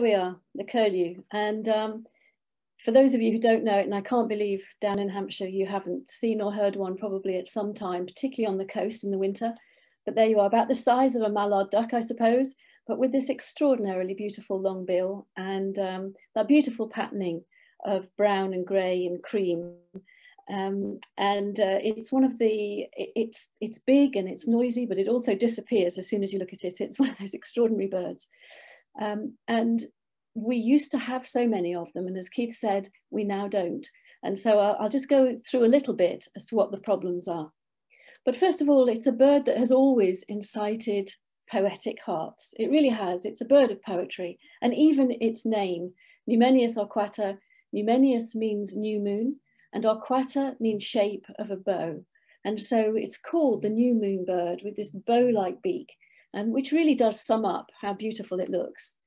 we are, the curlew. And um, for those of you who don't know it, and I can't believe down in Hampshire you haven't seen or heard one probably at some time, particularly on the coast in the winter. But there you are, about the size of a mallard duck, I suppose, but with this extraordinarily beautiful long bill and um, that beautiful patterning of brown and grey and cream. Um, and uh, it's one of the, it, it's, it's big and it's noisy, but it also disappears as soon as you look at it. It's one of those extraordinary birds. Um, and we used to have so many of them. And as Keith said, we now don't. And so I'll, I'll just go through a little bit as to what the problems are. But first of all, it's a bird that has always incited poetic hearts. It really has. It's a bird of poetry. And even its name, Numenius arquata, Numenius means new moon, and arquata means shape of a bow. And so it's called the new moon bird with this bow-like beak, and which really does sum up how beautiful it looks.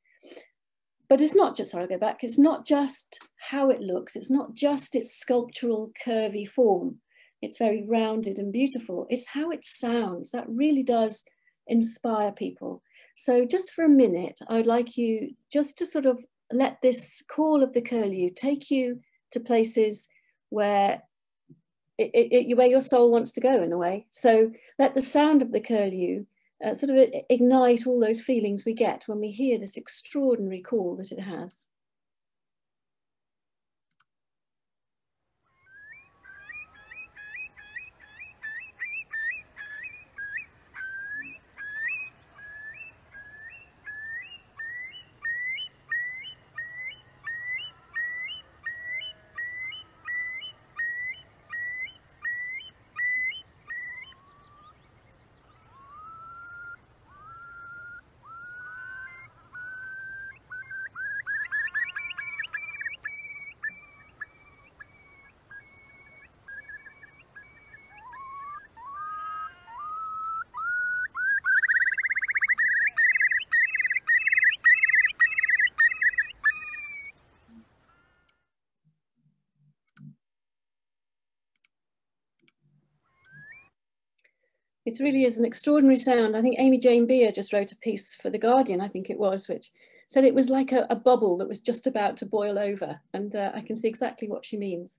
But it's not just, sorry, I'll go back, it's not just how it looks, it's not just its sculptural curvy form. It's very rounded and beautiful. It's how it sounds that really does inspire people. So just for a minute, I'd like you just to sort of let this call of the curlew take you to places where it, it, where your soul wants to go in a way. So let the sound of the curlew uh, sort of ignite all those feelings we get when we hear this extraordinary call that it has. It really is an extraordinary sound. I think Amy Jane Beer just wrote a piece for The Guardian, I think it was, which said it was like a, a bubble that was just about to boil over. And uh, I can see exactly what she means.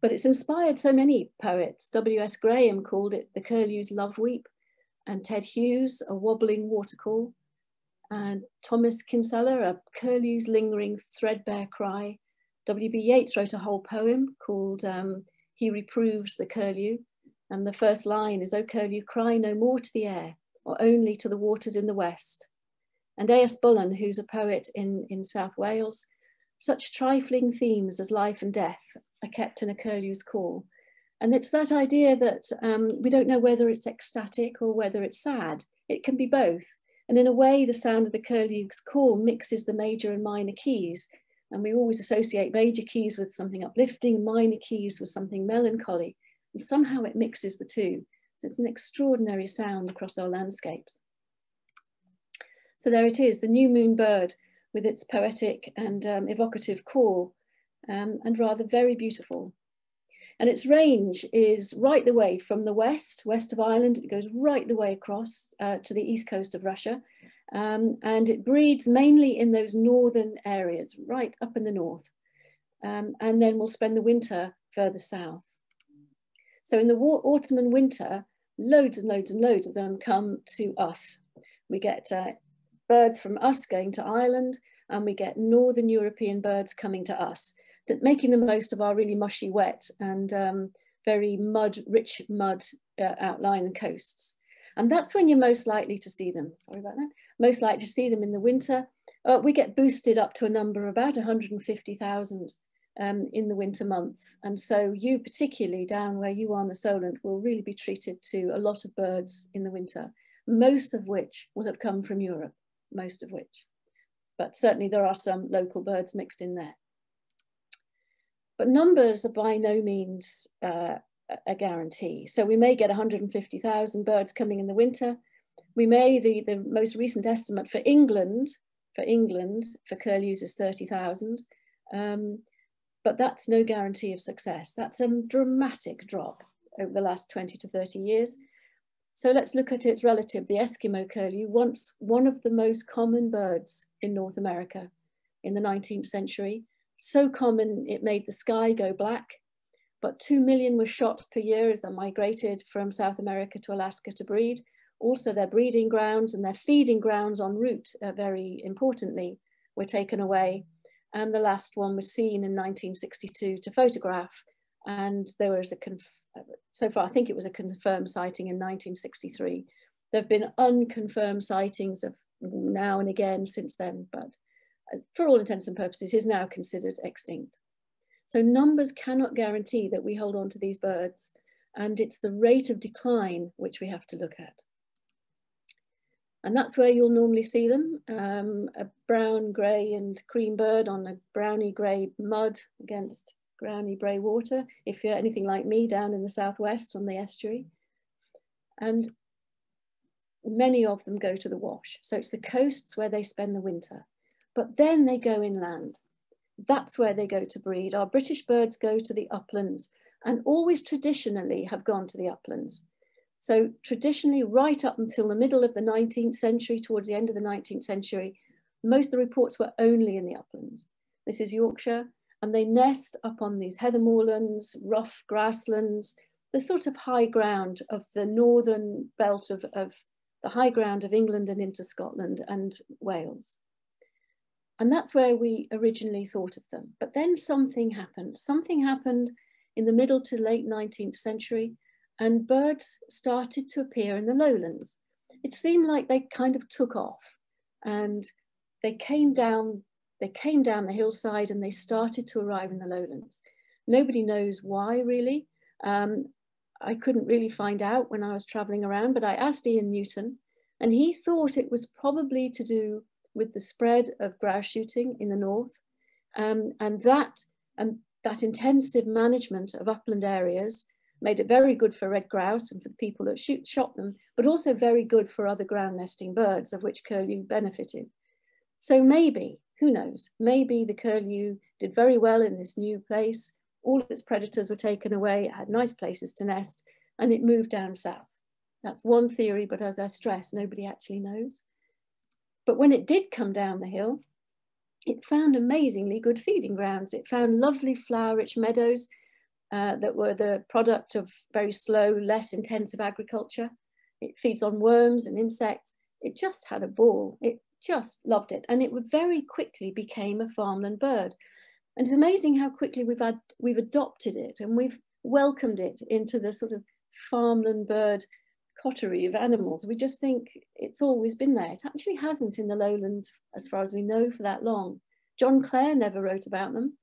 But it's inspired so many poets. W.S. Graham called it the curlew's love weep, and Ted Hughes, a wobbling watercall, and Thomas Kinsella, a curlew's lingering threadbare cry. W.B. Yeats wrote a whole poem called um, He Reproves the Curlew, and the first line is, O curlew, cry no more to the air, or only to the waters in the west. And A.S. Bullen, who's a poet in, in South Wales, such trifling themes as life and death are kept in a curlew's call. And it's that idea that um, we don't know whether it's ecstatic or whether it's sad. It can be both. And in a way, the sound of the curlew's call mixes the major and minor keys. And we always associate major keys with something uplifting, minor keys with something melancholy. And somehow it mixes the two. So it's an extraordinary sound across our landscapes. So there it is, the new moon bird with its poetic and um, evocative call um, and rather very beautiful. And its range is right the way from the west, west of Ireland, it goes right the way across uh, to the east coast of Russia. Um, and it breeds mainly in those northern areas, right up in the north. Um, and then we'll spend the winter further south. So in the autumn and winter, loads and loads and loads of them come to us. We get uh, birds from us going to Ireland, and we get Northern European birds coming to us, that making the most of our really mushy, wet and um, very mud, rich mud uh, outline and coasts. And that's when you're most likely to see them. Sorry about that. Most likely to see them in the winter. Uh, we get boosted up to a number of about 150,000 um, in the winter months. And so you particularly down where you are on the Solent will really be treated to a lot of birds in the winter, most of which will have come from Europe, most of which. But certainly there are some local birds mixed in there. But numbers are by no means uh, a guarantee. So we may get 150,000 birds coming in the winter. We may, the, the most recent estimate for England, for England, for curlews is 30,000. Um, but that's no guarantee of success. That's a dramatic drop over the last 20 to 30 years. So let's look at its relative, the Eskimo curlew, once one of the most common birds in North America. in the 19th century, so common it made the sky go black, but 2 million were shot per year as they migrated from South America to Alaska to breed. Also their breeding grounds and their feeding grounds en route, uh, very importantly, were taken away. And the last one was seen in 1962 to photograph. And there was a, so far, I think it was a confirmed sighting in 1963. There have been unconfirmed sightings of now and again since then, but uh, for all intents and purposes, is now considered extinct. So numbers cannot guarantee that we hold on to these birds, and it's the rate of decline which we have to look at. And that's where you'll normally see them, um, a brown, grey and cream bird on a browny grey mud against browny grey water, if you're anything like me down in the southwest on the estuary. And many of them go to the wash. So it's the coasts where they spend the winter. But then they go inland. That's where they go to breed. Our British birds go to the uplands and always traditionally have gone to the uplands. So traditionally, right up until the middle of the 19th century, towards the end of the 19th century, most of the reports were only in the uplands. This is Yorkshire, and they nest up on these heather moorlands, rough grasslands, the sort of high ground of the northern belt of, of the high ground of England and into Scotland and Wales. And that's where we originally thought of them. But then something happened. Something happened in the middle to late 19th century and birds started to appear in the lowlands. It seemed like they kind of took off and they came down, they came down the hillside and they started to arrive in the lowlands. Nobody knows why really. Um, I couldn't really find out when I was traveling around, but I asked Ian Newton and he thought it was probably to do with the spread of grouse shooting in the north. Um, and that, and that intensive management of upland areas made it very good for red grouse and for the people that shoot, shot them, but also very good for other ground nesting birds, of which curlew benefited. So maybe, who knows, maybe the curlew did very well in this new place. All its predators were taken away, it had nice places to nest, and it moved down south. That's one theory, but as I stress, nobody actually knows. But when it did come down the hill, it found amazingly good feeding grounds. It found lovely flower-rich meadows uh, that were the product of very slow, less intensive agriculture. It feeds on worms and insects. It just had a ball. It just loved it. And it very quickly became a farmland bird. And it's amazing how quickly we've, had, we've adopted it and we've welcomed it into the sort of farmland bird coterie of animals. We just think it's always been there. It actually hasn't in the lowlands, as far as we know, for that long. John Clare never wrote about them.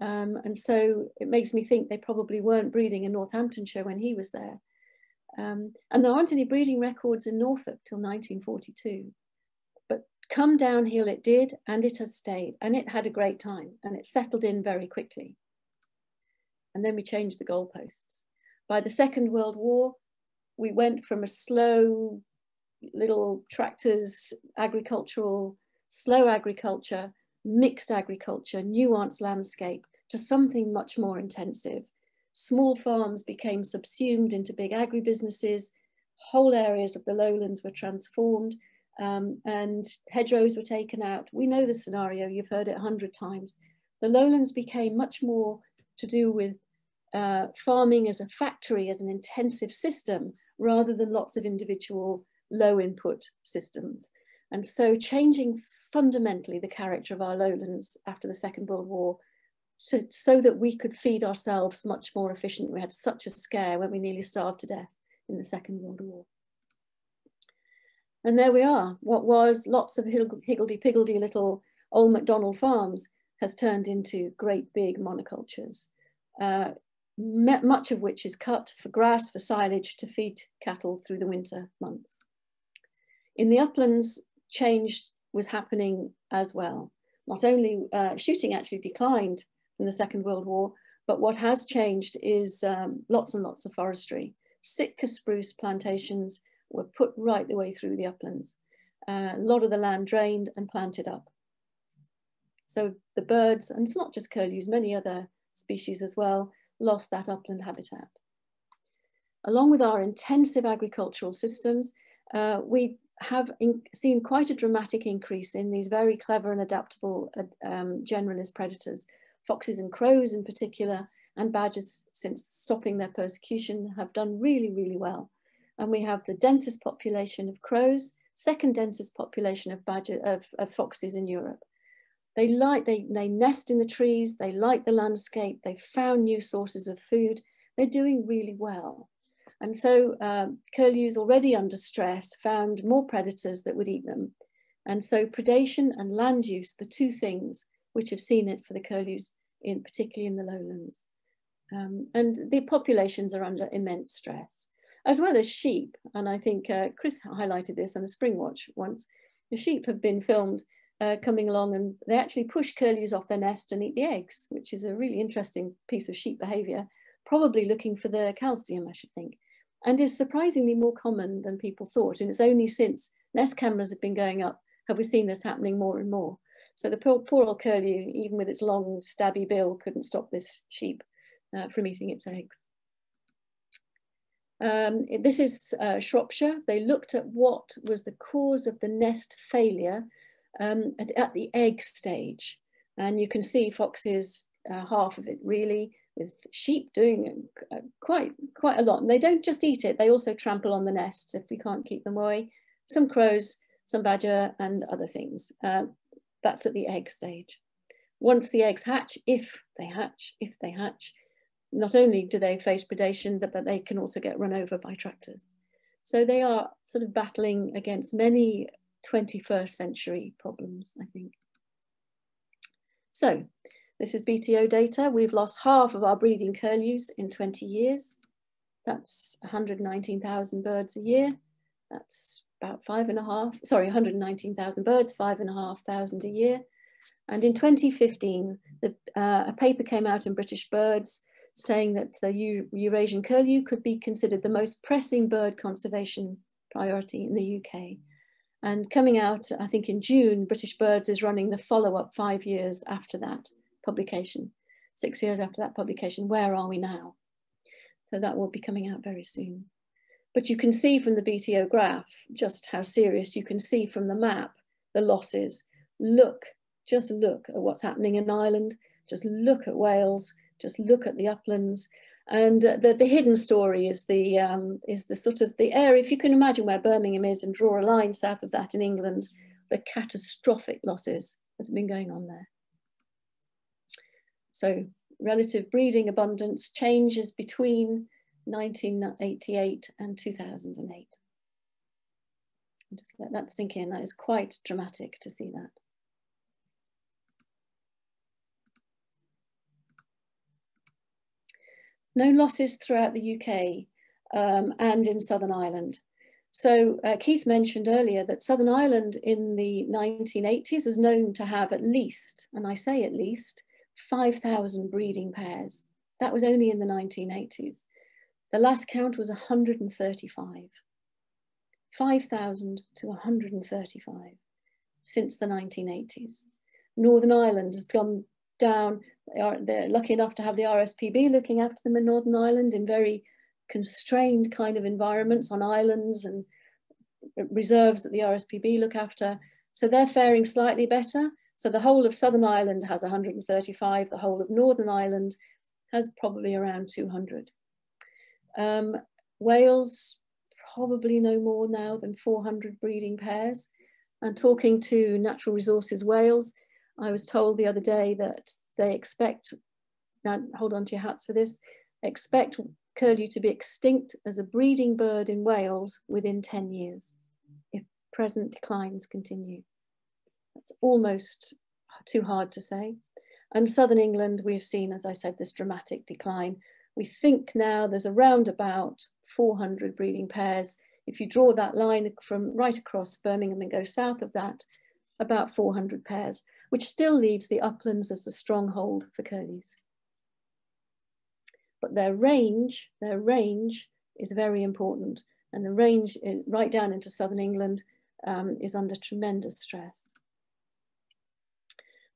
Um, and so it makes me think they probably weren't breeding in Northamptonshire when he was there. Um, and there aren't any breeding records in Norfolk till 1942. But come downhill it did, and it has stayed, and it had a great time, and it settled in very quickly. And then we changed the goalposts. By the Second World War, we went from a slow little tractors, agricultural, slow agriculture, mixed agriculture, nuanced landscape, to something much more intensive. Small farms became subsumed into big agribusinesses, whole areas of the lowlands were transformed, um, and hedgerows were taken out. We know the scenario, you've heard it a hundred times. The lowlands became much more to do with uh, farming as a factory, as an intensive system, rather than lots of individual low input systems. And so changing fundamentally the character of our lowlands after the Second World War so, so that we could feed ourselves much more efficiently. We had such a scare when we nearly starved to death in the Second World War. And there we are. What was lots of higgledy-piggledy little old MacDonald farms has turned into great big monocultures, uh, much of which is cut for grass, for silage to feed cattle through the winter months. In the uplands, change was happening as well. Not only uh, shooting actually declined in the Second World War. But what has changed is um, lots and lots of forestry. Sitka spruce plantations were put right the way through the uplands. Uh, a lot of the land drained and planted up. So the birds, and it's not just curlews, many other species as well, lost that upland habitat. Along with our intensive agricultural systems, uh, we have in, seen quite a dramatic increase in these very clever and adaptable uh, um, generalist predators, foxes and crows in particular, and badgers since stopping their persecution have done really, really well. And we have the densest population of crows, second densest population of, badger, of, of foxes in Europe. They like, they, they nest in the trees, they like the landscape, they've found new sources of food, they're doing really well. And so um, curlews already under stress found more predators that would eat them. And so predation and land use, the two things which have seen it for the curlews, in particularly in the lowlands. Um, and the populations are under immense stress, as well as sheep. And I think uh, Chris highlighted this on a Springwatch once. The sheep have been filmed uh, coming along and they actually push curlews off their nest and eat the eggs, which is a really interesting piece of sheep behavior, probably looking for the calcium, I should think and is surprisingly more common than people thought. And it's only since nest cameras have been going up have we seen this happening more and more. So the poor, poor old curlew, even with its long stabby bill, couldn't stop this sheep uh, from eating its eggs. Um, this is uh, Shropshire. They looked at what was the cause of the nest failure um, at, at, the egg stage. And you can see foxes, uh, half of it really, with sheep doing quite quite a lot. And they don't just eat it; they also trample on the nests if we can't keep them away. Some crows, some badger, and other things. Uh, that's at the egg stage. Once the eggs hatch, if they hatch, if they hatch, not only do they face predation, but they can also get run over by tractors. So they are sort of battling against many 21st century problems, I think. So this is BTO data. We've lost half of our breeding curlews in 20 years. That's 119,000 birds a year. That's about five and a half, sorry, 119,000 birds, five and a half thousand a year. And in 2015, the, uh, a paper came out in British Birds saying that the Eurasian curlew could be considered the most pressing bird conservation priority in the UK. And coming out, I think in June, British Birds is running the follow-up five years after that publication. Six years after that publication, where are we now? So that will be coming out very soon. But you can see from the BTO graph just how serious you can see from the map the losses. Look, just look at what's happening in Ireland, just look at Wales, just look at the uplands. And uh, the, the hidden story is the, um, is the sort of the area, if you can imagine where Birmingham is and draw a line south of that in England, the catastrophic losses that have been going on there. So relative breeding abundance changes between 1988 and 2008. Just let that sink in. That is quite dramatic to see that. No losses throughout the UK um, and in Southern Ireland. So uh, Keith mentioned earlier that Southern Ireland in the 1980s was known to have at least, and I say at least, 5,000 breeding pairs. That was only in the 1980s. The last count was 135. 5,000 to 135 since the 1980s. Northern Ireland has gone down. They are, they're lucky enough to have the RSPB looking after them in Northern Ireland in very constrained kind of environments on islands and reserves that the RSPB look after. So they're faring slightly better. So the whole of Southern Ireland has 135, the whole of Northern Ireland has probably around 200. Um, Wales, probably no more now than 400 breeding pairs. And talking to Natural Resources Wales, I was told the other day that they expect, now hold on to your hats for this, expect curlew to be extinct as a breeding bird in Wales within 10 years if present declines continue. It's almost too hard to say. And southern England, we've seen, as I said, this dramatic decline. We think now there's around about 400 breeding pairs. If you draw that line from right across Birmingham and go south of that, about 400 pairs, which still leaves the uplands as the stronghold for curlews. But their range, their range is very important. And the range right down into southern England um, is under tremendous stress.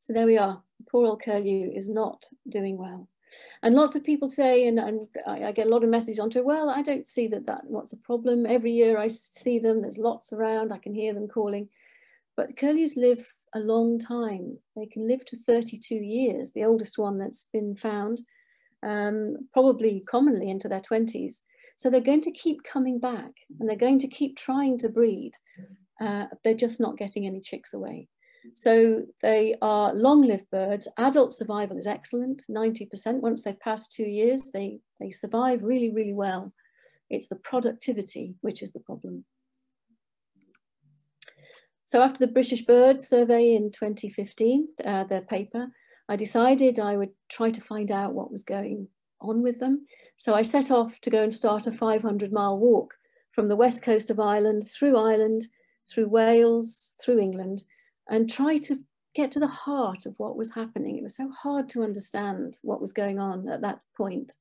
So there we are. Poor old curlew is not doing well. And lots of people say, and, and I, I, get a lot of messages onto well, I don't see that, that what's a problem. Every year I see them, there's lots around, I can hear them calling. But curlews live a long time. They can live to 32 years, the oldest one that's been found, um, probably commonly into their 20s. So they're going to keep coming back and they're going to keep trying to breed. Uh, they're just not getting any chicks away. So they are long-lived birds. Adult survival is excellent, 90%. Once they've passed two years, they, they survive really, really well. It's the productivity which is the problem. So after the British Bird Survey in 2015, uh, their paper, I decided I would try to find out what was going on with them. So I set off to go and start a 500 mile walk from the west coast of Ireland, through Ireland, through Wales, through England, and try to get to the heart of what was happening. It was so hard to understand what was going on at that point.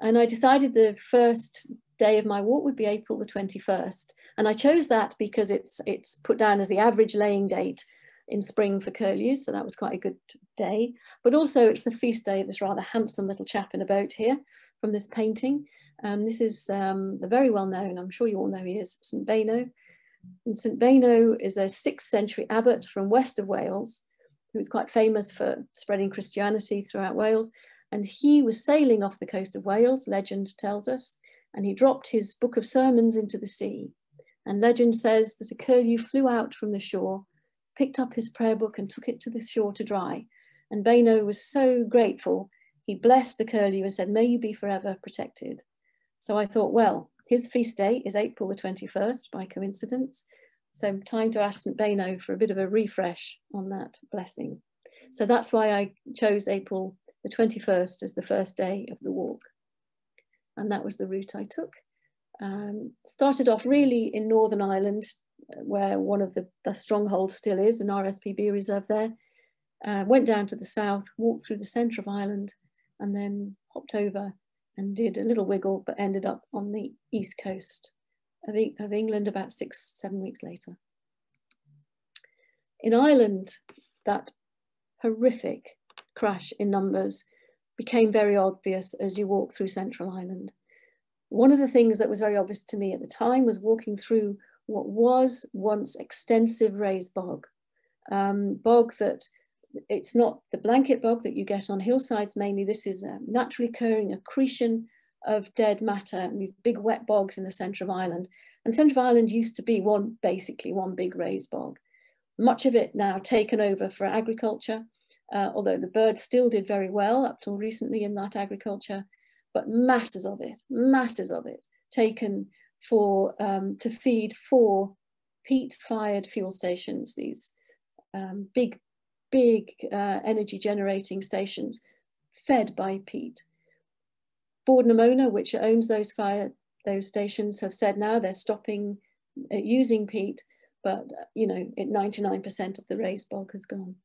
And I decided the first day of my walk would be April the 21st. And I chose that because it's, it's put down as the average laying date in spring for curlews. So that was quite a good day. But also it's the feast day of this rather handsome little chap in a boat here from this painting. Um, this is um, the very well known, I'm sure you all know he is, St. Beuno. And St. Beuno is a sixth century abbot from west of Wales, who was quite famous for spreading Christianity throughout Wales. And he was sailing off the coast of Wales, legend tells us, and he dropped his book of sermons into the sea. And legend says that a curlew flew out from the shore, picked up his prayer book and took it to the shore to dry. And Beuno was so grateful, he blessed the curlew and said, may you be forever protected. So I thought, well, his feast day is April the 21st by coincidence. So time to ask St. Beuno for a bit of a refresh on that blessing. So that's why I chose April the 21st as the first day of the walk. And that was the route I took. Um, started off really in Northern Ireland, where one of the, the strongholds still is, an RSPB reserve there. Uh, went down to the south, walked through the centre of Ireland, and then hopped over and did a little wiggle, but ended up on the east coast of, of England about six, seven weeks later. In Ireland, that horrific crash in numbers became very obvious as you walk through Central Ireland. One of the things that was very obvious to me at the time was walking through what was once extensive raised bog, um, bog that it's not the blanket bog that you get on hillsides mainly. This is a naturally occurring accretion of dead matter and these big wet bogs in the centre of Ireland. And centre of Ireland used to be one, basically one big raised bog. Much of it now taken over for agriculture, uh, although the birds still did very well up till recently in that agriculture, but masses of it, masses of it taken for um, to feed four peat-fired fuel stations, these um, big big uh, energy generating stations fed by peat. Bord na Móna, which owns those fire those stations, have said now they're stopping uh, using peat, but you know, 99% of the raised bog has gone.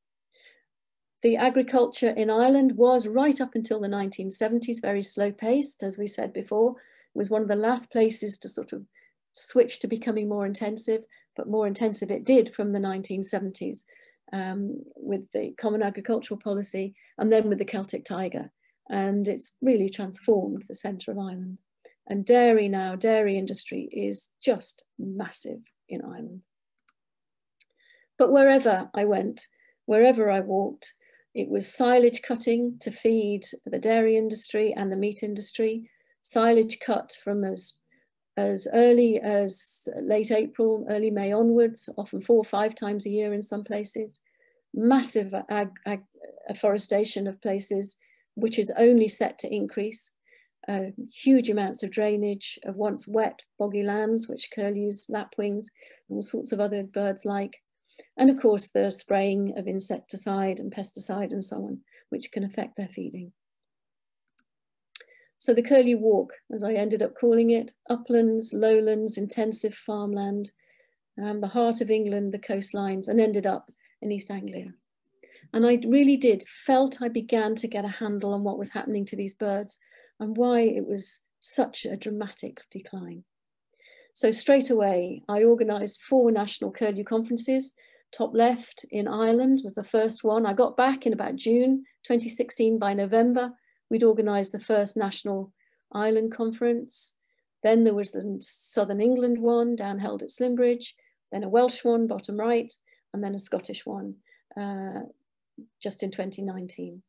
The agriculture in Ireland was right up until the 1970s, very slow paced, as we said before. It was one of the last places to sort of switch to becoming more intensive, but more intensive it did from the 1970s um, with the Common Agricultural Policy and then with the Celtic Tiger. And it's really transformed the centre of Ireland. And dairy now, dairy industry is just massive in Ireland. But wherever I went, wherever I walked, it was silage cutting to feed the dairy industry and the meat industry, silage cut from as, as early as late April, early May onwards, often four or five times a year in some places, massive ag, ag, afforestation of places, which is only set to increase, uh, huge amounts of drainage of once wet boggy lands, which curlews, lapwings, all sorts of other birds like. And of course, the spraying of insecticide and pesticide and so on, which can affect their feeding. So the curlew walk, as I ended up calling it, uplands, lowlands, intensive farmland, um, the heart of England, the coastlines, and ended up in East Anglia. And I really did felt I began to get a handle on what was happening to these birds and why it was such a dramatic decline. So straight away, I organised four national curlew conferences. Top left in Ireland was the first one. I got back in about June 2016. By November, we'd organised the first national island conference. Then there was the Southern England one down held at Slimbridge, then a Welsh one, bottom right, and then a Scottish one uh, just in 2019.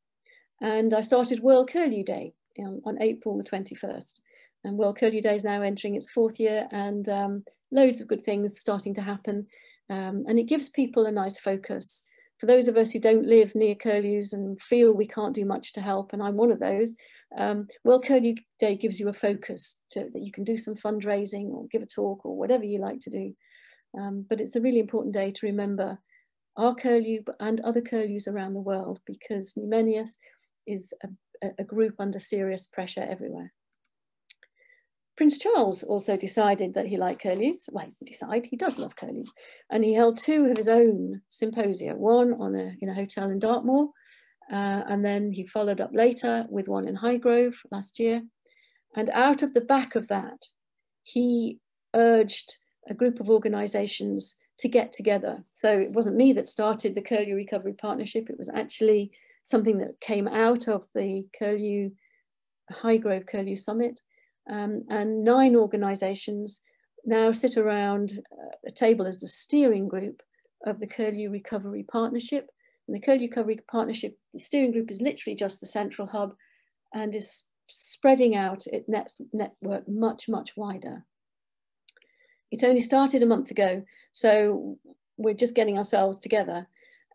And I started World Curlew Day um, on April the 21st. And World Curlew Day is now entering its fourth year and um, loads of good things starting to happen. Um, and it gives people a nice focus. For those of us who don't live near curlews and feel we can't do much to help, and I'm one of those, um, Curlew Day gives you a focus to, that you can do some fundraising or give a talk or whatever you like to do. Um, but it's a really important day to remember our curlew and other curlews around the world because Numenius is a, a group under serious pressure everywhere. Prince Charles also decided that he liked curlews. Well, he decided he does love curlews. And he held two of his own symposia, one on a, in a hotel in Dartmoor, uh, and then he followed up later with one in Highgrove last year. And out of the back of that, he urged a group of organizations to get together. So it wasn't me that started the Curlew Recovery Partnership. It was actually something that came out of the Curlew, Highgrove Curlew Summit. Um, and nine organizations now sit around uh, a table as the steering group of the Curlew Recovery Partnership. And the Curlew Recovery Partnership, the steering group is literally just the central hub and is spreading out its net, network much, much wider. It only started a month ago, so we're just getting ourselves together.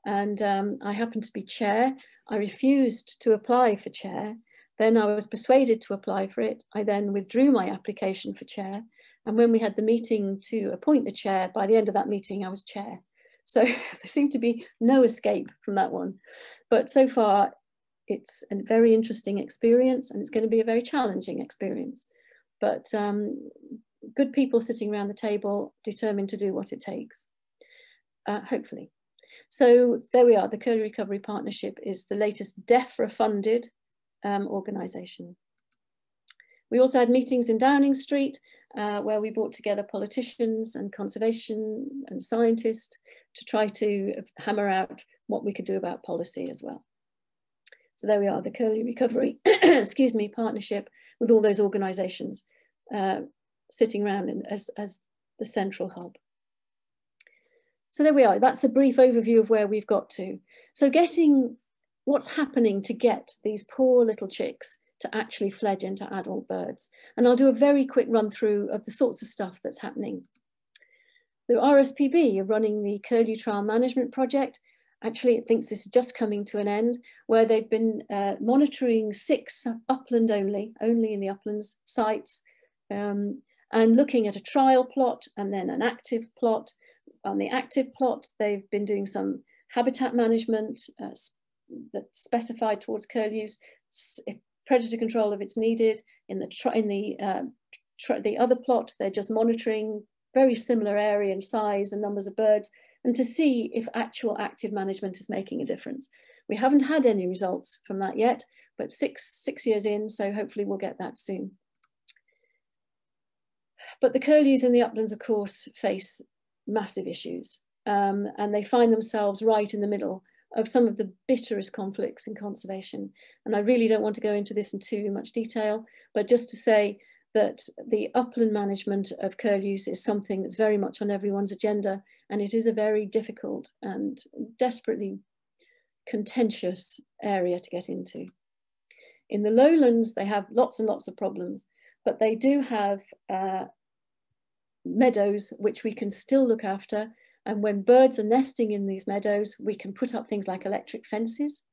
And um, I happened to be chair. I refused to apply for chair. Then I was persuaded to apply for it. I then withdrew my application for chair. And when we had the meeting to appoint the chair, by the end of that meeting, I was chair. So there seemed to be no escape from that one. But so far, it's a very interesting experience and it's going to be a very challenging experience. But um, good people sitting around the table determined to do what it takes, uh, hopefully. So there we are, the Curlew Recovery Partnership is the latest DEFRA funded um, organisation. We also had meetings in Downing Street uh, where we brought together politicians and conservation and scientists to try to hammer out what we could do about policy as well. So there we are, the Curlew Recovery, excuse me, partnership with all those organisations. Uh, sitting around in, as, as the central hub. So there we are. That's a brief overview of where we've got to. So getting what's happening to get these poor little chicks to actually fledge into adult birds. And I'll do a very quick run through of the sorts of stuff that's happening. The RSPB are running the Curlew Trial Management Project. Actually, it thinks this is just coming to an end, where they've been uh, monitoring six upland only, only in the uplands sites, um, and looking at a trial plot and then an active plot. On the active plot, they've been doing some habitat management uh, that's specified towards curlews, if predator control if it's needed. In the, in the, uh, the other plot, they're just monitoring very similar area and size and numbers of birds and to see if actual active management is making a difference. We haven't had any results from that yet, but six, six years in, so hopefully we'll get that soon. But the curlews in the uplands, of course, face massive issues. Um, and they find themselves right in the middle of some of the bitterest conflicts in conservation. And I really don't want to go into this in too much detail, but just to say that the upland management of curlews is something that's very much on everyone's agenda. And it is a very difficult and desperately contentious area to get into. In the lowlands, they have lots and lots of problems, but they do have uh, meadows which we can still look after. And when birds are nesting in these meadows, we can put up things like electric fences.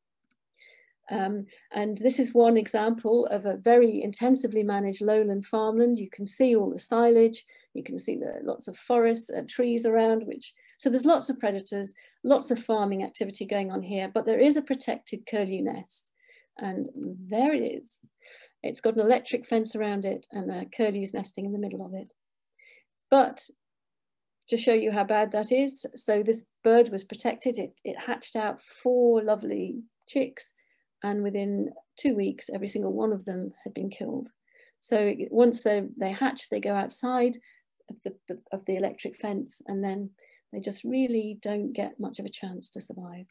Um, and this is one example of a very intensively managed lowland farmland. You can see all the silage, you can see the lots of forests and trees around, which, so there's lots of predators, lots of farming activity going on here, but there is a protected curlew nest. And there it is. It's got an electric fence around it and a curlew's nesting in the middle of it. But to show you how bad that is, so this bird was protected. It, it hatched out four lovely chicks and within two weeks, every single one of them had been killed. So once they, they hatch, they go outside of the, the, of the electric fence and then they just really don't get much of a chance to survive.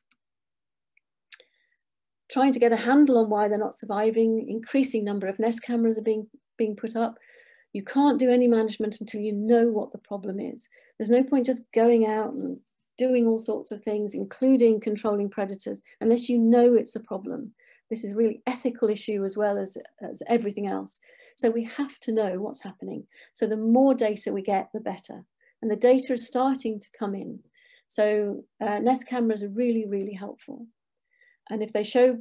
trying to get a handle on why they're not surviving, increasing number of nest cameras are being, being put up. You can't do any management until you know what the problem is. There's no point just going out and doing all sorts of things, including controlling predators, unless you know it's a problem. This is really ethical issue as well as, as everything else. So we have to know what's happening. So the more data we get, the better. And the data is starting to come in. So uh, Nest cameras are really, really helpful. And if they show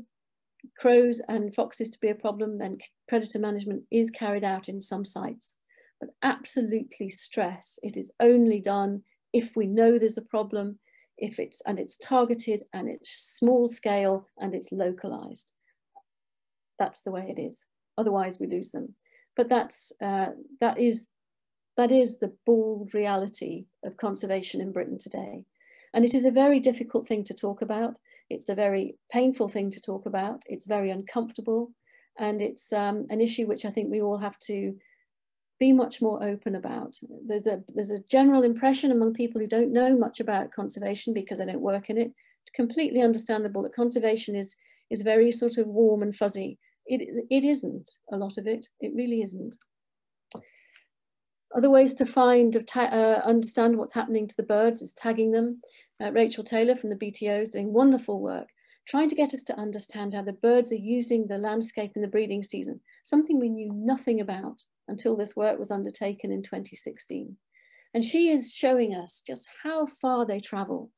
crows and foxes to be a problem, then predator management is carried out in some sites. But absolutely stress, it is only done if we know there's a problem, if it's and it's targeted and it's small scale and it's localized. That's the way it is. Otherwise, we lose them. But that's uh, that is that is the bald reality of conservation in Britain today, and it is a very difficult thing to talk about. It's a very painful thing to talk about. It's very uncomfortable, and it's um, an issue which I think we all have to be much more open about. There's a, there's a general impression among people who don't know much about conservation because they don't work in it, completely understandable that conservation is, is very sort of warm and fuzzy. It, it isn't, a lot of it, it really isn't. Other ways to find, uh, understand what's happening to the birds is tagging them. Uh, Rachel Taylor from the BTO is doing wonderful work, trying to get us to understand how the birds are using the landscape in the breeding season, something we knew nothing about until this work was undertaken in 2016. And she is showing us just how far they travel.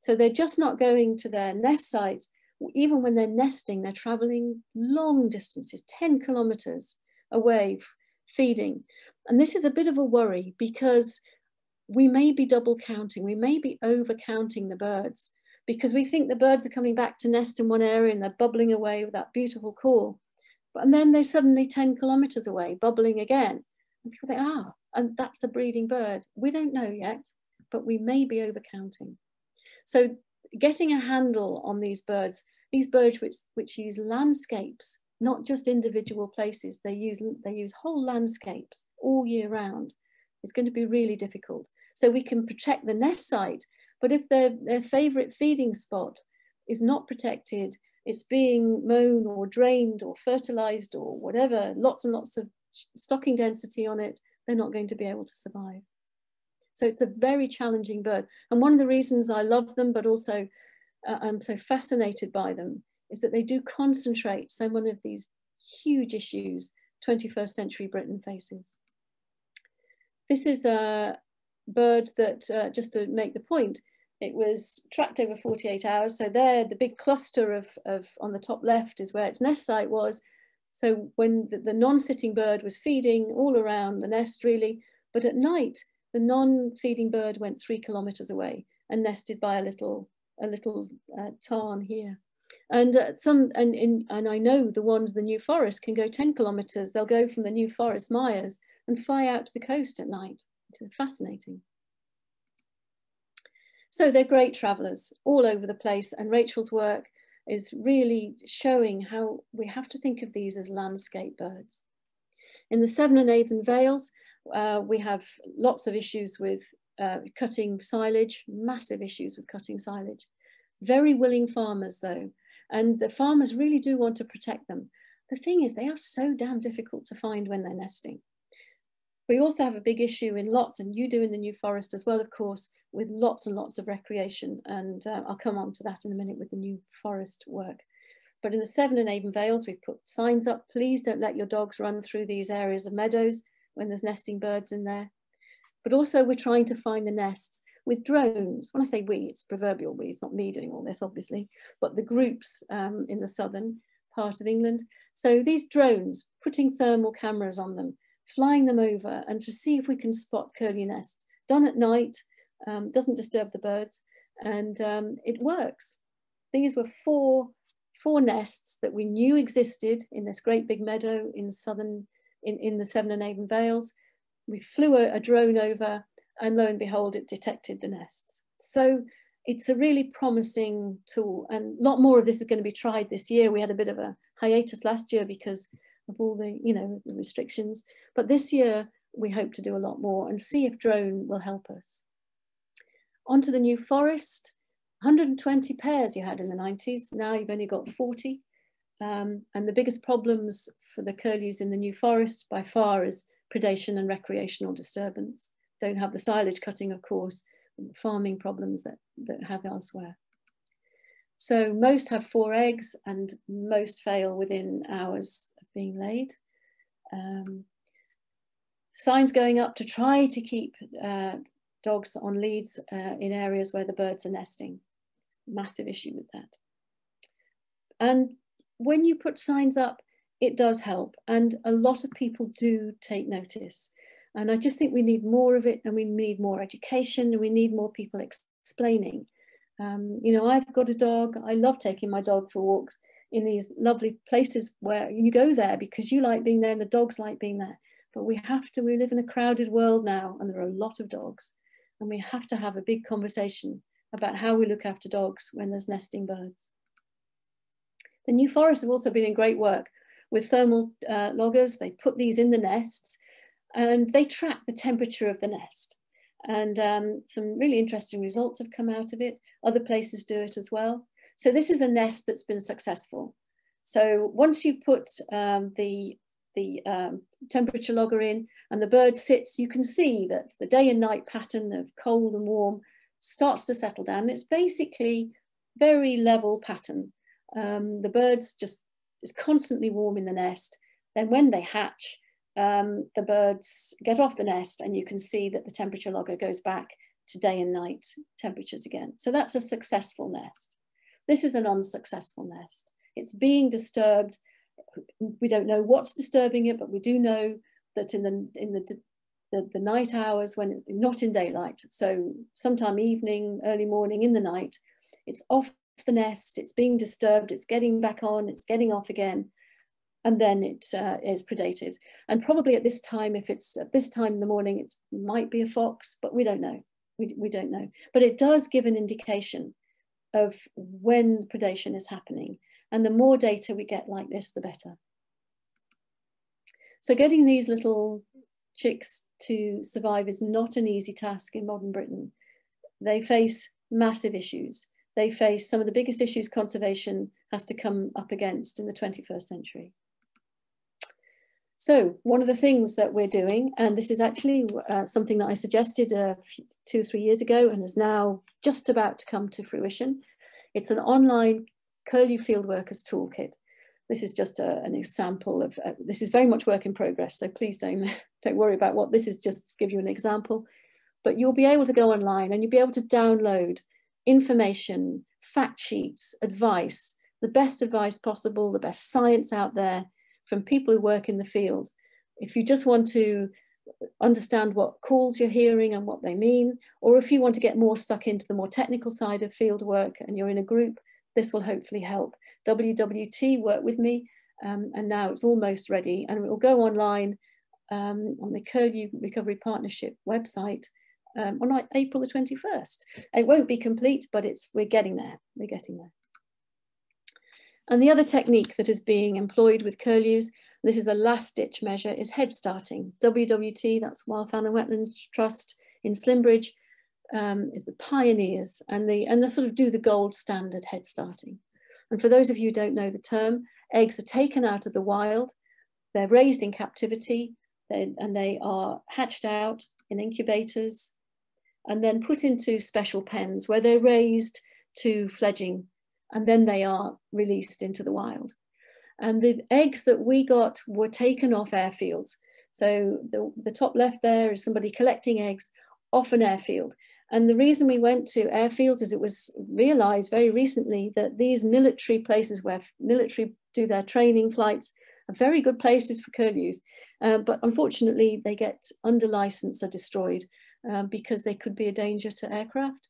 So they're just not going to their nest sites. Even when they're nesting, they're traveling long distances, 10 kilometers away, feeding. And this is a bit of a worry because we may be double counting, we may be over counting the birds because we think the birds are coming back to nest in one area and they're bubbling away with that beautiful call. And then they're suddenly 10 kilometers away, bubbling again. And people think, ah, and that's a breeding bird. We don't know yet, but we may be overcounting. So getting a handle on these birds, these birds which, which use landscapes, not just individual places, they use, they use whole landscapes all year round, is going to be really difficult. So we can protect the nest site, but if their, their favorite feeding spot is not protected it's being mown or drained or fertilized or whatever, lots and lots of stocking density on it, they're not going to be able to survive. So it's a very challenging bird. And one of the reasons I love them, but also uh, I'm so fascinated by them, is that they do concentrate so many of these huge issues 21st century Britain faces. This is a bird that, uh, just to make the point, it was tracked over 48 hours. So there, the big cluster of, of on the top left is where its nest site was. So when the, the non-sitting bird was feeding all around the nest really, but at night, the non-feeding bird went three kilometers away and nested by a little, a little uh, tarn here. And uh, some, and, in, and I know the ones, the New Forest can go 10 kilometers. They'll go from the New Forest Myres and fly out to the coast at night. It's fascinating. So they're great travelers all over the place. And Rachel's work is really showing how we have to think of these as landscape birds. In the Severn and Avon Vales, uh, we have lots of issues with uh, cutting silage, massive issues with cutting silage. Very willing farmers though, and the farmers really do want to protect them. The thing is they are so damn difficult to find when they're nesting. We also have a big issue in lots, and you do in the New Forest as well, of course, with lots and lots of recreation. And uh, I'll come on to that in a minute with the New Forest work. But in the Severn and Avon Vales, we've put signs up, please don't let your dogs run through these areas of meadows when there's nesting birds in there. But also we're trying to find the nests with drones. When I say we, it's proverbial we, it's not me doing all this, obviously, but the groups um, in the southern part of England. So these drones, putting thermal cameras on them, flying them over and to see if we can spot curlew nest. Done at night, um, doesn't disturb the birds, and um, it works. These were four, four nests that we knew existed in this great big meadow in southern, in, in the Severn and Avon Vales. We flew a, a drone over and lo and behold, it detected the nests. So it's a really promising tool and a lot more of this is going to be tried this year. We had a bit of a hiatus last year because of all the, you know, the restrictions. But this year we hope to do a lot more and see if drone will help us. Onto the New Forest, 120 pairs you had in the 90s. Now you've only got 40. Um, and the biggest problems for the curlews in the New Forest by far is predation and recreational disturbance. Don't have the silage cutting, of course, farming problems that, that have elsewhere. So most have four eggs and most fail within hours being laid. Um, signs going up to try to keep uh, dogs on leads uh, in areas where the birds are nesting. Massive issue with that. And when you put signs up, it does help. And a lot of people do take notice. And I just think we need more of it and we need more education and we need more people explaining. Um, you know, I've got a dog. I love taking my dog for walks in these lovely places where you go there because you like being there and the dogs like being there. But we have to, we live in a crowded world now and there are a lot of dogs. And we have to have a big conversation about how we look after dogs when there's nesting birds. The New Forest have also been doing great work with thermal uh, loggers. They put these in the nests and they track the temperature of the nest. And um, some really interesting results have come out of it. Other places do it as well. So this is a nest that's been successful. So once you put um, the, the um, temperature logger in and the bird sits, you can see that the day and night pattern of cold and warm starts to settle down. It's basically very level pattern. Um, the birds just, it's constantly warm in the nest. Then when they hatch, um, the birds get off the nest and you can see that the temperature logger goes back to day and night temperatures again. So that's a successful nest. This is an unsuccessful nest. It's being disturbed. We don't know what's disturbing it, but we do know that in the, in the, the, the night hours when it's not in daylight, so sometime evening, early morning, in the night, it's off the nest, it's being disturbed, it's getting back on, it's getting off again, and then it uh, is predated. And probably at this time, if it's at this time in the morning, it might be a fox, but we don't know. We, we don't know. But it does give an indication of when predation is happening. And the more data we get like this, the better. So getting these little chicks to survive is not an easy task in modern Britain. They face massive issues they face some of the biggest issues conservation has to come up against in the 21st century. So one of the things that we're doing, and this is actually uh, something that I suggested two or three years ago and is now just about to come to fruition. It's an online Curlew Field Workers Toolkit. This is just a, an example of, uh, this is very much work in progress, so please don't, don't worry about what this is, just to give you an example. But you'll be able to go online and you'll be able to download information, fact sheets, advice, the best advice possible, the best science out there from people who work in the field. If you just want to understand what calls you're hearing and what they mean, or if you want to get more stuck into the more technical side of field work and you're in a group, this will hopefully help. WWT work with me um, and now it's almost ready and it will go online um, on the Curlew Recovery Partnership website um, on April the 21st. It won't be complete, but it's we're getting there. We're getting there. And the other technique that is being employed with curlews, this is a last ditch measure, is head starting. WWT, that's Wildfowl and Wetlands Trust in Slimbridge, um, is the pioneers and the and they sort of do the gold standard head starting. And for those of you who don't know the term, eggs are taken out of the wild, they're raised in captivity, and they are hatched out in incubators and then put into special pens where they're raised to fledging and then they are released into the wild. And the eggs that we got were taken off airfields. So the, the top left there is somebody collecting eggs off an airfield. And the reason we went to airfields is it was realized very recently that these military places where military do their training flights are very good places for curlews. Uh, but unfortunately, they get under license are destroyed um, because they could be a danger to aircraft.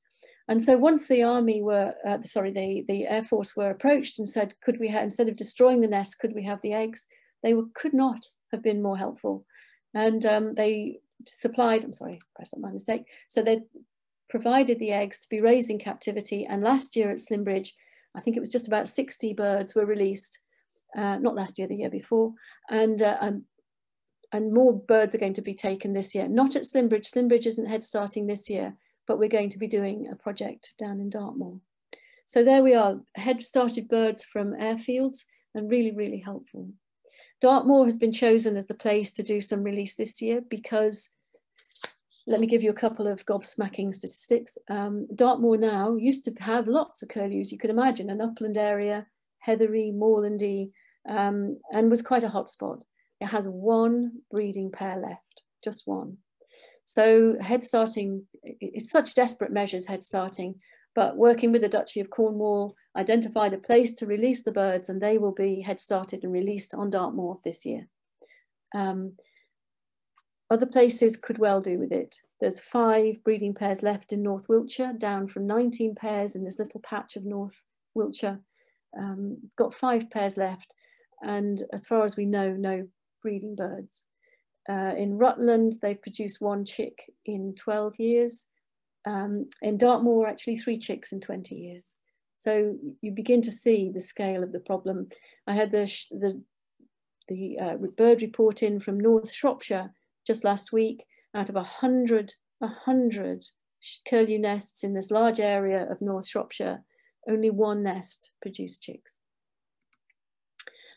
And so once the army were, uh, sorry, the, the Air Force were approached and said, could we have, instead of destroying the nest, could we have the eggs? They were, could not have been more helpful. And um, they supplied, I'm sorry, press up my mistake. So they provided the eggs to be raised in captivity. And last year at Slimbridge, I think it was just about 60 birds were released, uh, not last year, the year before. And, uh, and and more birds are going to be taken this year. Not at Slimbridge, Slimbridge isn't head starting this year, but we're going to be doing a project down in Dartmoor. So there we are, head started birds from airfields. and really, really helpful. Dartmoor has been chosen as the place to do some release this year because, let me give you a couple of gobsmacking statistics. Um, Dartmoor now used to have lots of curlews, you could imagine, an upland area, heathery, moorlandy, um, and was quite a hot spot. It has one breeding pair left, just one. So head starting, it's such desperate measures head starting, but working with the Duchy of Cornwall, identified a place to release the birds and they will be head started and released on Dartmoor this year. Um, other places could well do with it. There's five breeding pairs left in North Wiltshire, down from 19 pairs in this little patch of North Wiltshire. Um, got five pairs left, and as far as we know, no breeding birds. Uh, in Rutland, they've produced one chick in 12 years. Um, in Dartmoor, actually three chicks in 20 years. So you begin to see the scale of the problem. I had the, the, the uh, bird report in from North Shropshire just last week. Out of a hundred, a hundred curlew nests in this large area of North Shropshire, only one nest produced chicks.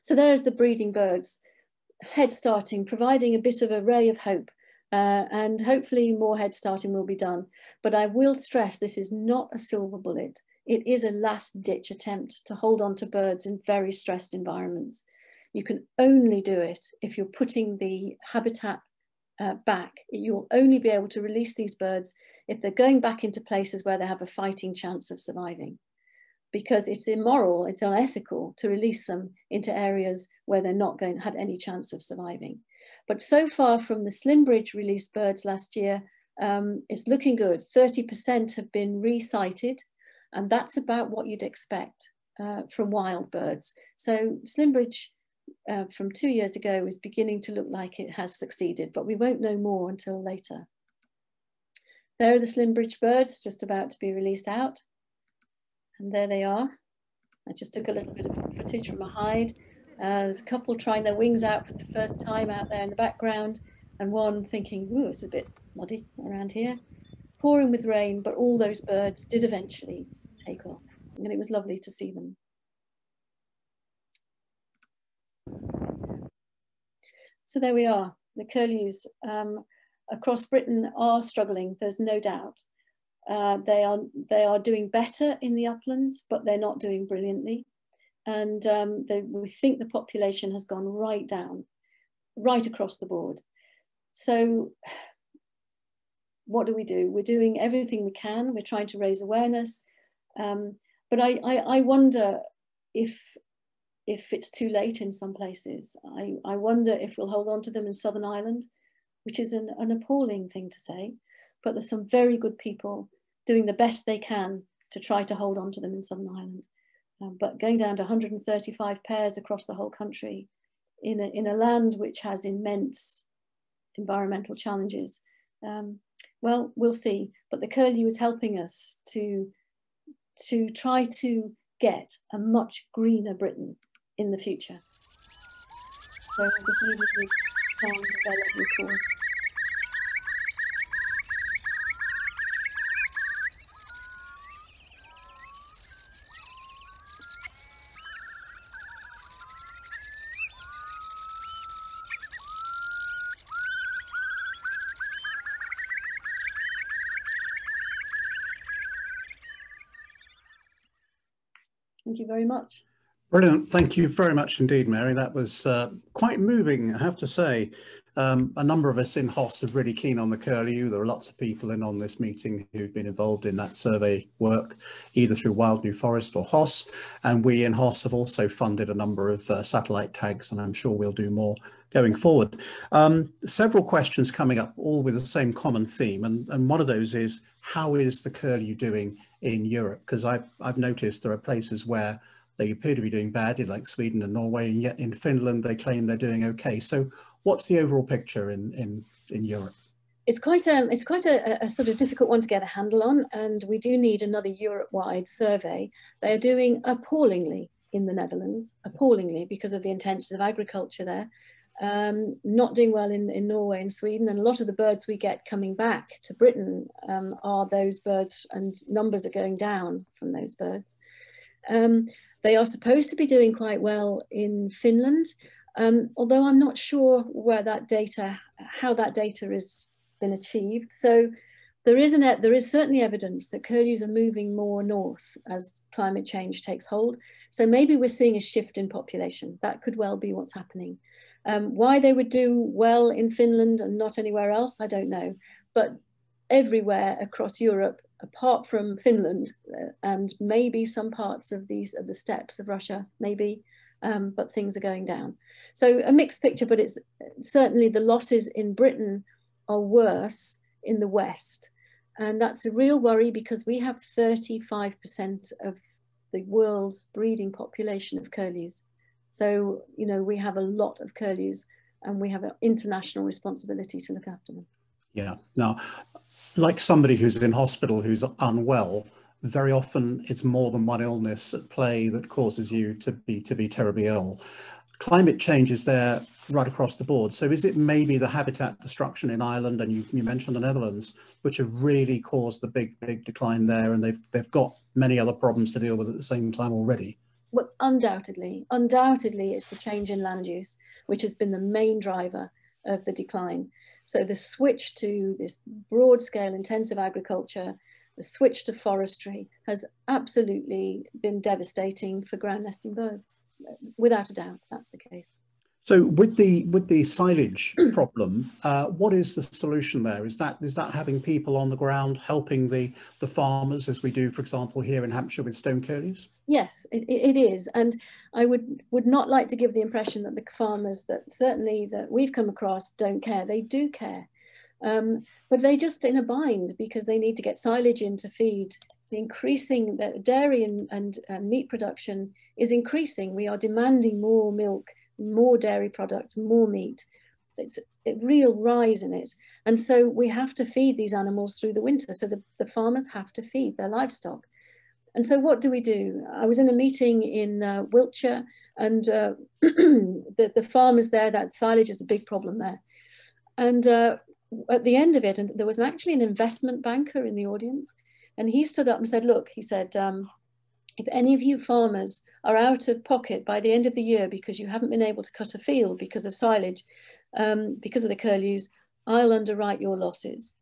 So there's the breeding birds, head starting, providing a bit of a ray of hope. Uh, and hopefully more head starting will be done. But I will stress this is not a silver bullet. It is a last ditch attempt to hold on to birds in very stressed environments. You can only do it if you're putting the habitat uh, back. You'll only be able to release these birds if they're going back into places where they have a fighting chance of surviving. Because it's immoral, it's unethical to release them into areas where they're not going to have any chance of surviving. But so far from the Slimbridge released birds last year, um, it's looking good. 30% have been resighted, and that's about what you'd expect uh, from wild birds. So Slimbridge uh, from two years ago is beginning to look like it has succeeded, but we won't know more until later. There are the Slimbridge birds just about to be released out. And there they are. I just took a little bit of footage from a hide. Uh, there's a couple trying their wings out for the first time out there in the background, and one thinking, ooh, it's a bit muddy around here pouring with rain, but all those birds did eventually take off. And it was lovely to see them. So there we are. The curlews um, across Britain are struggling, there's no doubt. Uh, they, are, they are doing better in the uplands, but they're not doing brilliantly. And um, we think the population has gone right down, right across the board. So what do we do? We're doing everything we can. We're trying to raise awareness. Um, but I, I, I, wonder if, if it's too late in some places. I, I wonder if we'll hold on to them in Southern Ireland, which is an, an appalling thing to say. But there's some very good people doing the best they can to try to hold on to them in Southern Ireland. Um, but going down to 135 pairs across the whole country in a, in a land which has immense environmental challenges, um, well, we'll see. But the curlew is helping us to, to try to get a much greener Britain in the future. So I'll just sound. Thank you very much. Brilliant. Thank you very much indeed, Mary. That was uh, quite moving, I have to say. Um, a number of us in HOS are really keen on the curlew. There are lots of people in on this meeting who've been involved in that survey work, either through Wild New Forest or HOS. And we in HOS have also funded a number of uh, satellite tags, and I'm sure we'll do more going forward. Um, several questions coming up, all with the same common theme. And, and one of those is, how is the curlew doing in Europe? Because I've, I've noticed there are places where they appear to be doing badly, like Sweden and Norway, and yet in Finland they claim they're doing okay. So what's the overall picture in, in, in Europe? It's quite, a, it's quite a, a, sort of difficult one to get a handle on, and we do need another Europe-wide survey. They are doing appallingly in the Netherlands, appallingly because of the intentions of agriculture there um, not doing well in, in Norway and Sweden. And a lot of the birds we get coming back to Britain um, are those birds, and numbers are going down from those birds. Um, They are supposed to be doing quite well in Finland, um, although I'm not sure where that data, how that data has been achieved. So there is, an, there is certainly evidence that curlews are moving more north as climate change takes hold. So maybe we're seeing a shift in population. That could well be what's happening. Um, why they would do well in Finland and not anywhere else, I don't know. But everywhere across Europe, apart from Finland uh, and maybe some parts of these of the steppes of Russia, maybe, um, but things are going down. So a mixed picture, but it's certainly the losses in Britain are worse in the West. And that's a real worry because we have 35% of the world's breeding population of curlews. So, you know, we have a lot of curlews and we have an international responsibility to look after them. Yeah. Now, like somebody who's in hospital who's unwell, very often it's more than one illness at play that causes you to be to be terribly ill. Climate change is there right across the board. So is it maybe the habitat destruction in Ireland and you, you mentioned the Netherlands, which have really caused the big, big decline there and they've, they've got many other problems to deal with at the same time already? Well, undoubtedly, undoubtedly it's the change in land use, which has been the main driver of the decline. So the switch to this broad scale intensive agriculture, the switch to forestry has absolutely been devastating for ground nesting birds. Without a doubt, that's the case. So with the with the silage problem, uh, what is the solution there? Is that is that having people on the ground helping the the farmers as we do, for example, here in Hampshire with stone curlews? Yes, it, it is, and I would would not like to give the impression that the farmers that certainly that we've come across don't care. They do care, um, but they just in a bind because they need to get silage in to feed. The increasing the dairy and, and uh, meat production is increasing. We are demanding more milk more dairy products, more meat. It's a real rise in it. And so we have to feed these animals through the winter. So the, the farmers have to feed their livestock. And so what do we do? I was in a meeting in uh, Wiltshire and uh, the, the farmers there, that silage is a big problem there. And uh, at the end of it, and there was actually an investment banker in the audience, and he stood up and said, look, he said, um, if any of you farmers are out of pocket by the end of the year because you haven't been able to cut a field because of silage, um, because of the curlews, I'll underwrite your losses.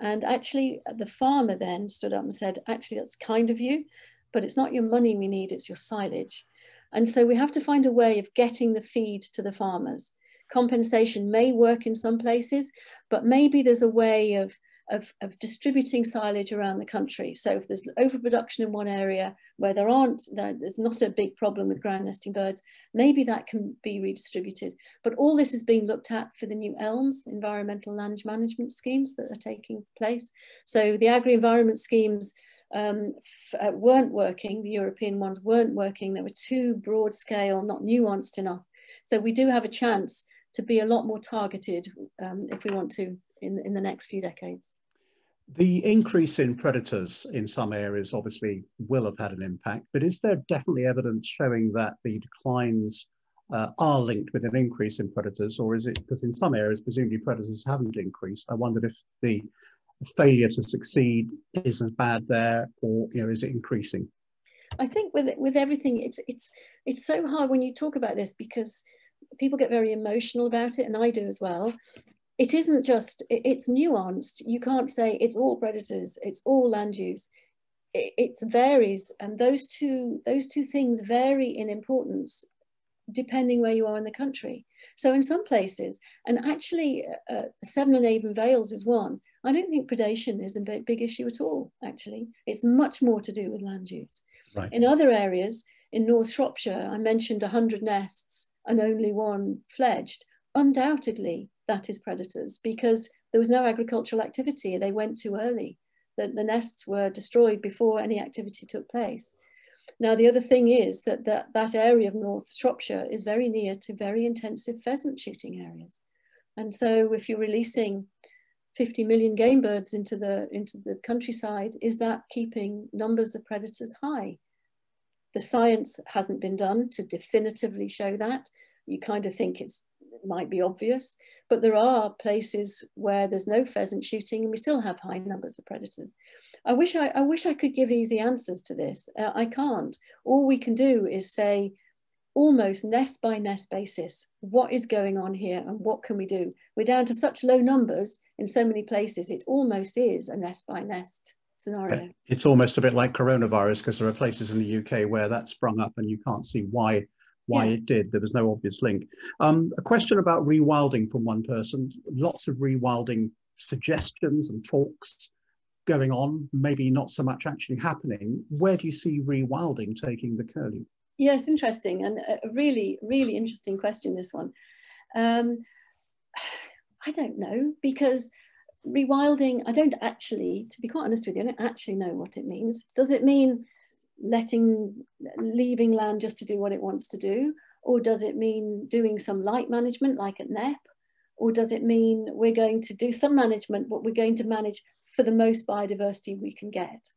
And actually, the farmer then stood up and said, actually, that's kind of you, but it's not your money we need, it's your silage. And so we have to find a way of getting the feed to the farmers. Compensation may work in some places, but maybe there's a way of of, of distributing silage around the country. So if there's overproduction in one area where there aren't, there's not a big problem with ground nesting birds, maybe that can be redistributed. But all this is being looked at for the new ELMS, environmental land management schemes that are taking place. So the agri-environment schemes um, uh, weren't working, the European ones weren't working, they were too broad scale, not nuanced enough. So we do have a chance to be a lot more targeted um, if we want to in, in the next few decades. The increase in predators in some areas obviously will have had an impact, but is there definitely evidence showing that the declines uh, are linked with an increase in predators, or is it because in some areas presumably predators haven't increased? I wondered if the failure to succeed is as bad there, or you know, is it increasing? I think with with everything, it's it's it's so hard when you talk about this because people get very emotional about it, and I do as well it isn't just, it's nuanced. You can't say it's all predators, it's all land use. It, it varies, and those two, those two things vary in importance depending where you are in the country. So in some places, and actually uh, uh Severn and Avon Vales is one, I don't think predation is a big, big issue at all, actually. It's much more to do with land use. Right. In other areas, in North Shropshire, I mentioned 100 nests and only one fledged. Undoubtedly, that is predators because there was no agricultural activity. They went too early. The, the nests were destroyed before any activity took place. Now, the other thing is that, that that area of North Shropshire is very near to very intensive pheasant shooting areas. And so if you're releasing 50 million game birds into the, into the countryside, is that keeping numbers of predators high? The science hasn't been done to definitively show that. You kind of think it's it might be obvious, but there are places where there's no pheasant shooting and we still have high numbers of predators. I wish I, I wish I could give easy answers to this. Uh, I can't. All we can do is say, almost nest by nest basis, what is going on here and what can we do? We're down to such low numbers in so many places, it almost is a nest by nest scenario. It's almost a bit like coronavirus because there are places in the UK where that sprung up and you can't see why why yeah. it did. There was no obvious link. Um, a question about rewilding from one person. Lots of rewilding suggestions and talks going on, maybe not so much actually happening. Where do you see rewilding taking the curlew? Yes, interesting and a really, really interesting question, this one. Um, I don't know because rewilding, I don't actually, to be quite honest with you, I don't actually know what it means. Does it mean letting, leaving land just to do what it wants to do? Or does it mean doing some light management like at Knepp? Or does it mean we're going to do some management, but we're going to manage for the most biodiversity we can get?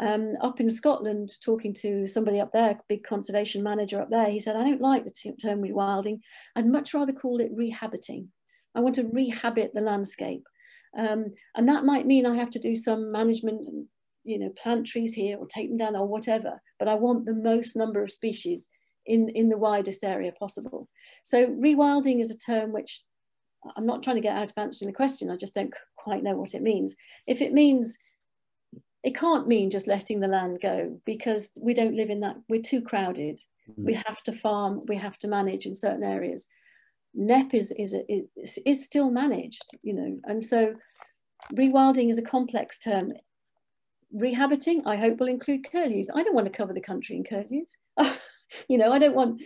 Um, up in Scotland, talking to somebody up there, big conservation manager up there, he said, I don't like the term rewilding. I'd much rather call it rehabiting. I want to rehabit the landscape. Um, and that might mean I have to do some management you know plant trees here or take them down or whatever but i want the most number of species in in the widest area possible so rewilding is a term which i'm not trying to get out of answering the question i just don't quite know what it means if it means it can't mean just letting the land go because we don't live in that we're too crowded mm-hmm. we have to farm we have to manage in certain areas Knepp is, is, is, is still managed, you know, and so rewilding is a complex term. Rehabiting, I hope, will include curlews. I don't want to cover the country in curlews. you know, I don't want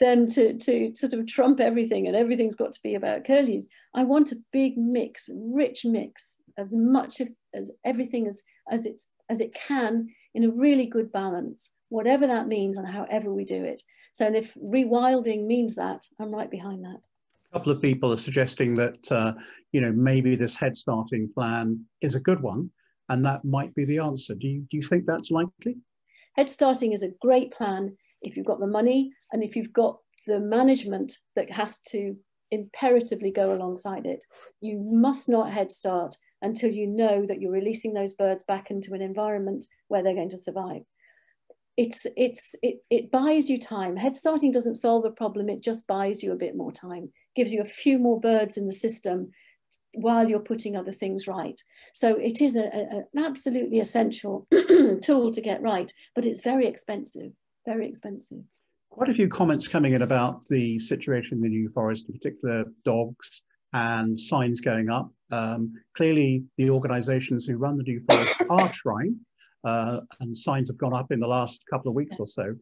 them to, to sort of trump everything and everything's got to be about curlews. I want a big mix, rich mix, as much of, as everything as, as, it's, as it can in a really good balance, whatever that means and however we do it. So and if rewilding means that, I'm right behind that. A couple of people are suggesting that, uh, you know, maybe this head starting plan is a good one and that might be the answer. Do you, do you think that's likely? Head starting is a great plan if you've got the money and if you've got the management that has to imperatively go alongside it. You must not head start until you know that you're releasing those birds back into an environment where they're going to survive it's it's it, it buys you time head starting doesn't solve a problem it just buys you a bit more time gives you a few more birds in the system while you're putting other things right. So it is a, a, an absolutely essential tool to get right but it's very expensive very expensive. Quite a few comments coming in about the situation in the new forest in particular dogs and signs going up. Um, clearly the organizations who run the new forest are trying uh, and signs have gone up in the last couple of weeks or so.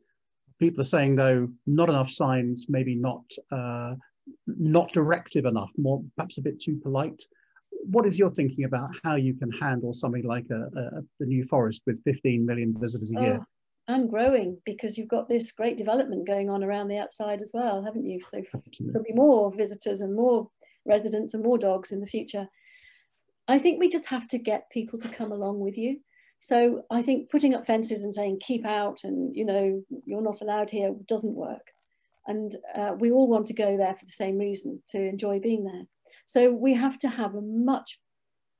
People are saying, though, not enough signs, maybe not uh, not directive enough, more perhaps a bit too polite. What is your thinking about how you can handle something like a, a the New Forest with 15 million visitors a year? Oh, and growing because you've got this great development going on around the outside as well, haven't you? So Absolutely. there'll be more visitors and more residents and more dogs in the future. I think we just have to get people to come along with you. So I think putting up fences and saying keep out and you know you're not allowed here doesn't work. And uh, we all want to go there for the same reason to enjoy being there. So we have to have a much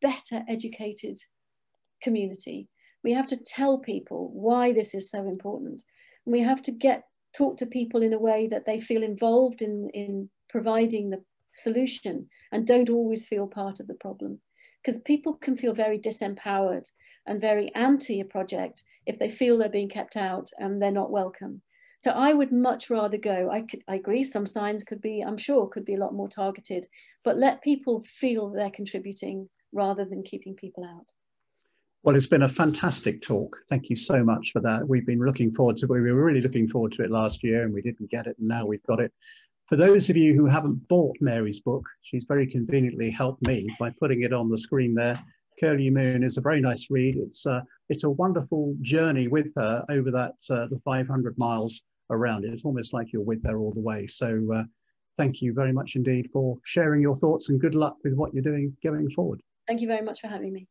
better educated community. We have to tell people why this is so important. And we have to get talk to people in a way that they feel involved in, in providing the solution and don't always feel part of the problem. Because people can feel very disempowered and very anti a project if they feel they're being kept out and they're not welcome. So I would much rather go. I, could, I agree, some signs could be, I'm sure, could be a lot more targeted, but let people feel they're contributing rather than keeping people out. Well, it's been a fantastic talk. Thank you so much for that. We've been looking forward to. We were really looking forward to it last year and we didn't get it. And now we've got it. For those of you who haven't bought Mary's book, she's very conveniently helped me by putting it on the screen there. Curlew Moon is a very nice read. It's a, uh, it's a wonderful journey with her over that uh, the 500 miles around it. It's almost like you're with there all the way. So uh, thank you very much indeed for sharing your thoughts and good luck with what you're doing going forward. Thank you very much for having me.